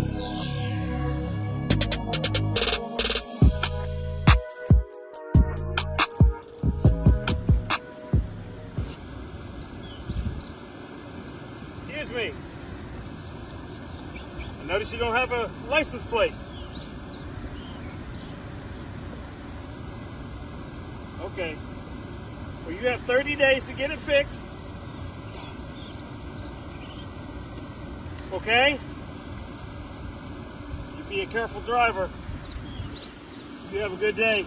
Excuse me. I notice you don't have a license plate. Okay. Well, you have 30 days to get it fixed. Okay? Be a careful driver. You have a good day.